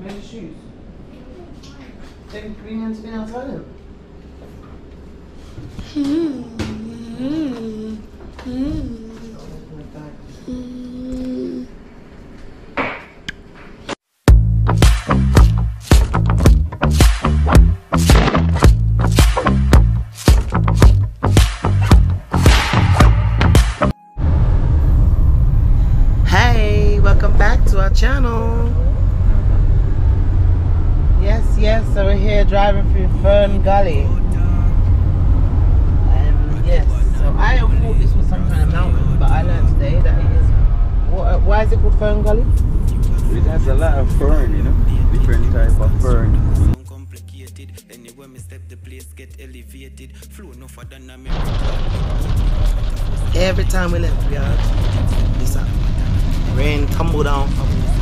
Where's your shoes? Take the green and spin outside them. Hmm. Hey, welcome back to our channel. Yes, yes, so we're here driving through Fern Gully. Um, yes, so I thought this was some kind of mountain, but I learned today that it is. What, why is it called Fern Gully? It has a lot of fern, you know, different type of fern. Anywhere me step, the place get elevated. Flow no further than me. Every time we left the yard, this up. Rain tumble down. never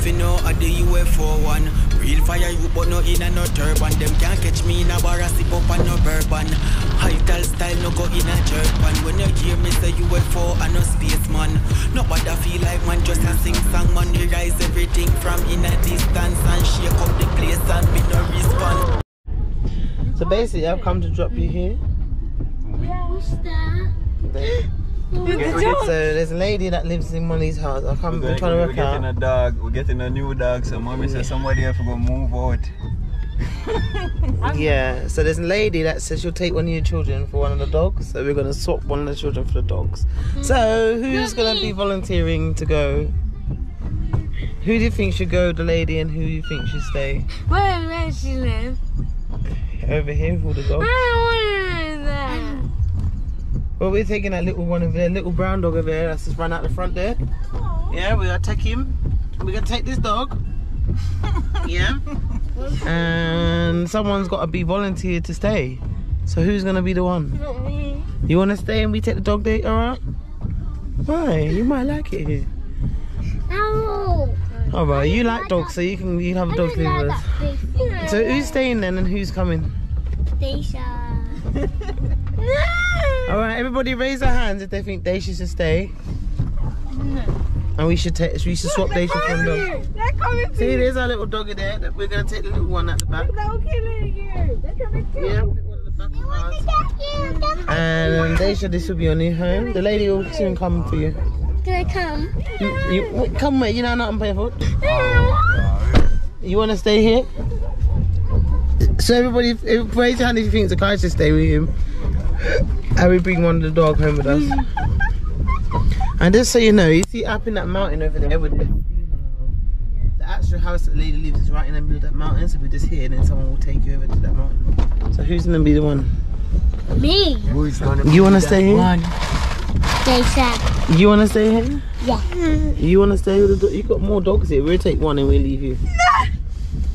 fi know a the UFO one. Real fire you but no in a no turban. Them can't catch me in a bar a sip up and no bourbon. High tall style no go in a jerk When you hear me say UFO and no spaceman. Nobody feel like man just a sing song man. We rise everything from in a distance and shake up the place and me no respond. So basically, I've come to drop you here. What's that? We get- So there's a lady that lives in one of these houses. I come, We're I'm trying to we're work getting out. a dog. We're getting a new dog. So mommy said somebody have to go move out. Yeah, so there's a lady that says she'll take one of your children for one of the dogs. So we're gonna swap one of the children for the dogs. Hmm. So who's gonna be volunteering to go? Who do you think should go, the lady, and who do you think should stay? Where does she live? Over here with all the I dogs. don't want to know that. Well, we're taking that little one over there, little brown dog over there. That's just run out the front there. Yeah, we're gonna take him. We're gonna take this dog. yeah. And someone's got to be volunteered to stay. So who's gonna be the one? Not me. You wanna stay and we take the dog date, alright? Why? You might like it here. No. Alright, you like dogs, so you can you can have a dog with us. So who's staying then and who's coming? Deisha. Alright, everybody raise their hands if they think Daisha should stay. And we should take we should swap Daisha for a dog. They're coming See, there's our little doggy there. That we're gonna take the little one at the back. They're killing you. They're coming too. Yeah, one at the back of ours. And Daisha, this will be your new home. The lady will soon come for you. Can I come? You, you come wait, you know not pay for. You wanna stay here? So everybody, raise your hand if you think Zakai should stay with him. And we bring one of the dog home with us. Mm. And just so you know, you see up in that mountain over there with the, the actual house that the lady lives is right in the middle of that mountain. So we're just here and then someone will take you over to that mountain. So who's gonna be the one? Me. Who's gonna You wanna stay here? Deisha. You wanna stay here? Yeah. You wanna stay with the dog? You got more dogs here. We'll take one and we'll leave you.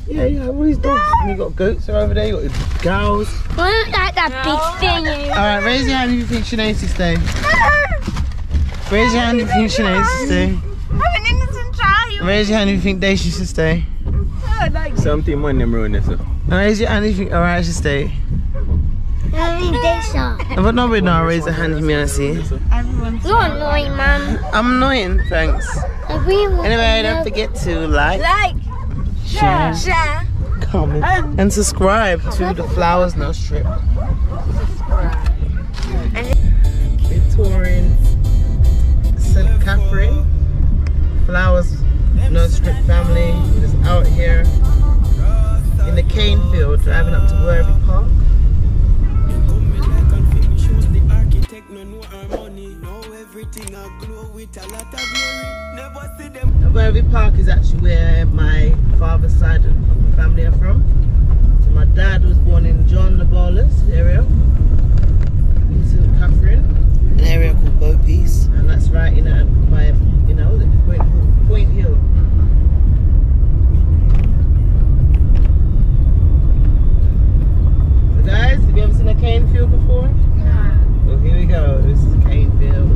Yeah, yeah, all these dogs. You've got goats over there, you've got cows. What like that big thing? Alright, raise your hand if you think Sinead should stay. Raise your hand if you think Sinead should stay. I'm an innocent child. Raise your hand if you think Daisy should stay. Oh, Something man them around there, so. Raise your hand if you think Alright should stay. Deisha. But nobody now raise a hand if you wanna see. You're annoying, Mum. I'm annoying, thanks. Everyone. Anyway, don't forget to like, Like, share, share. comment, and subscribe to the Flowers No Script. Victorian St. Catherine Flowers No Script family is out here in the cane field driving up to Worthy Park. Everything I glow with a lot of glory. Never see them Worthy Park is actually where my father's side of the family are from. So my dad was born in John the Bowlers area in St. Catherine, an area called Bow Peace, and that's right in a by you know the Point, Point Hill. Canefield before? Well, here we go. This is Canefield.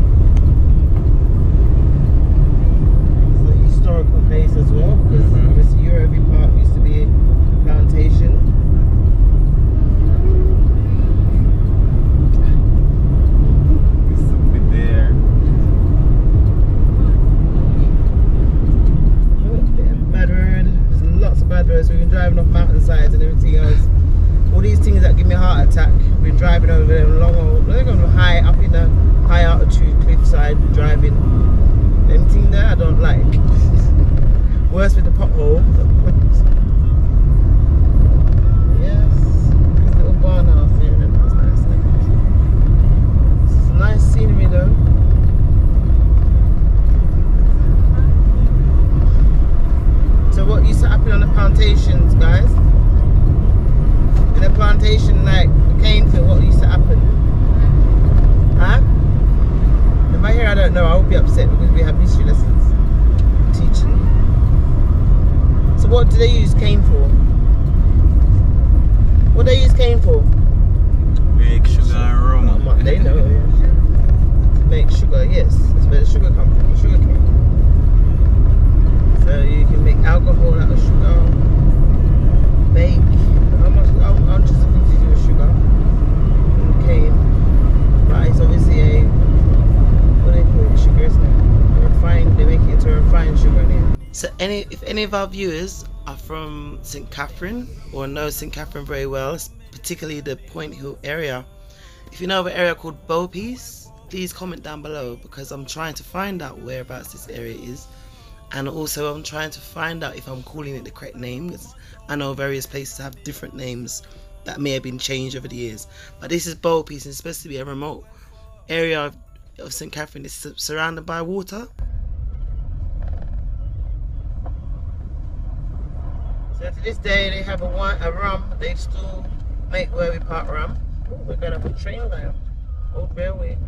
It's a historical place as well because Mhm. obviously Euroview Park used to be a plantation. There's something there. Bad road. There's lots of bad roads. We've been driving off mountainsides and everything else. All these things that give me a heart attack. We're driving over them long old, they're going high up in the high altitude cliffside driving. Anything there I don't like. Worse with the pothole. yes. Little barn nice. Nice scenery though. So what used to happen on the plantations, guys? In a plantation like what used to happen? Huh? I I don't know, I will be upset because we have history lessons teaching. So what do they use cane for? What do they use cane for? Make sugar and rum. Oh, they know. Yeah. Make sugar, yes. That's where the sugar comes from, sugar cane. So you can make alcohol out of sugar, bake. How much? How how much is it to do with sugar? And cane. But it's obviously a what do they call it? Sugar, isn't it? Refined. They make it into a refined sugar. Yeah. So any if any of our viewers are from St Catherine or know St Catherine very well, particularly the Point Hill area, if you know of an area called Bow Piece, please comment down below because I'm trying to find out whereabouts this area is. And also, I'm trying to find out if I'm calling it the correct name because I know various places have different names that may have been changed over the years. But this is Bow Piece, and it's supposed to be a remote area of, of St. Catherine. It's surrounded by water. So to this day, they have a, wine, a rum. They still make Worthy Park rum. Ooh, we're going up a train line. Old railway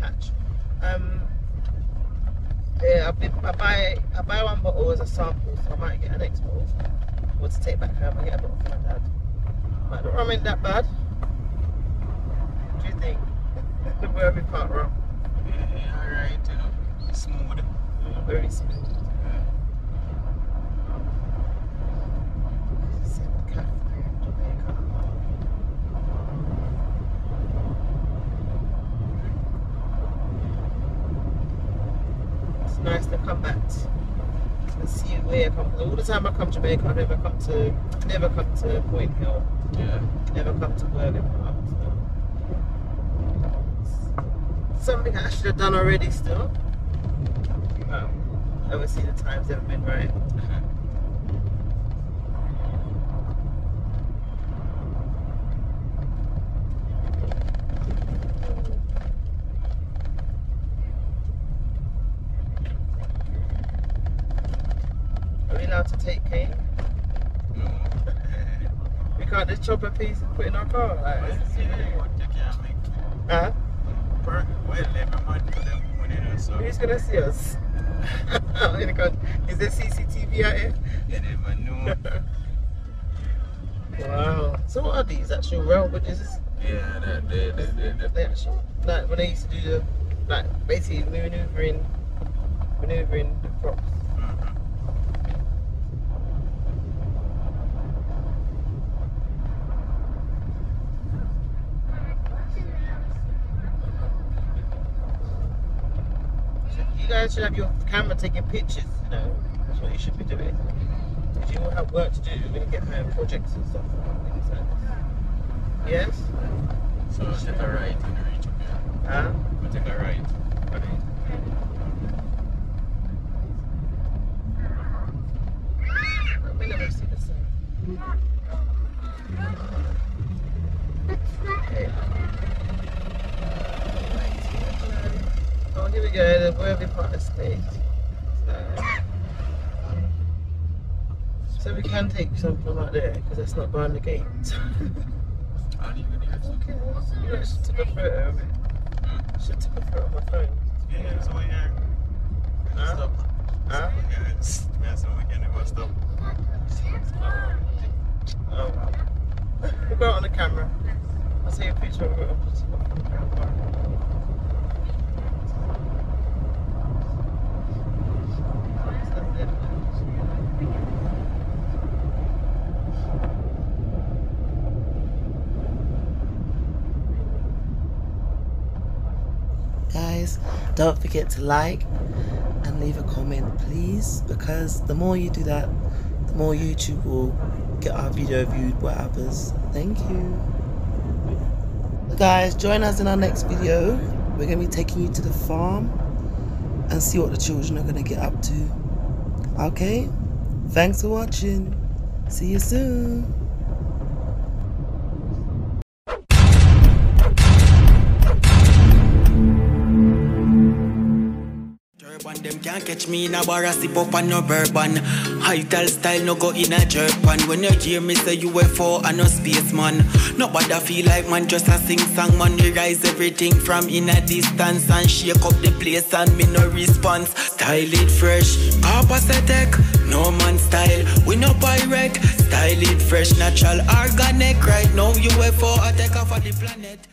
patch. Um, yeah, I, be, I buy I buy one bottle as a sample, so I might get an next bottle. Or to take back home and get a bottle for my dad. But the rum ain't that bad. What do you think? the Worthy Park rum. Yeah, alright, you know. Smooth. Very smooth. St. Catherine, Jamaica. It's nice to come back and see where I come. All the time I come to Jamaica, I never come to, never come to Point Hill, Yeah. never come to Worthy Park. So. Something I should have done already still. Um, obviously the times haven't been right. Are we allowed to take cane? We can't just chop a piece and put in our car. Like, huh? Who's gonna see us? Is there CCTV out here? Wow. So what are these actual rail bridges? Yeah, that, that, that, that, that. They actually, like when they used to do the, like basically maneuvering, maneuvering the props. You guys should have your camera taking pictures, you know. That's what you should be doing. Because you will have work to do when you get home, projects and stuff. Things like this. Yes? So take a right when you reach up here. Huh? We take a right. We never see the sun. Okay. The Worthy Park Estate. So, so we can take some from out there because that's not behind the gate. I'll leave it there. okay, you guys should take a photo of it. Should take a photo of my phone. Yeah, so we here. Huh? Stop. Huh? Yes. Yeah, so we can never stop. Oh, wow. We'll go on the camera. see a picture of it. Guys, don't forget to like and leave a comment, please, because the more you do that, the more YouTube will get our video viewed by others. Thank you. Guys, join us in our next video. We're going to be taking you to the farm and see what the children are going to get up to. Okay? Thanks for watching. See you soon. Them can't catch me in a bar, I sip up on no bourbon. High tall style, no go in a jerk pan. When you hear me say UFO, I no spaceman. Nobody feel like man, just a sing song man. We rise everything from in a distance and shake up the place and me no response. Style it fresh, Papa tech, no man style. We no pirate, style it fresh, natural, organic. Right now UFO, take off of the planet.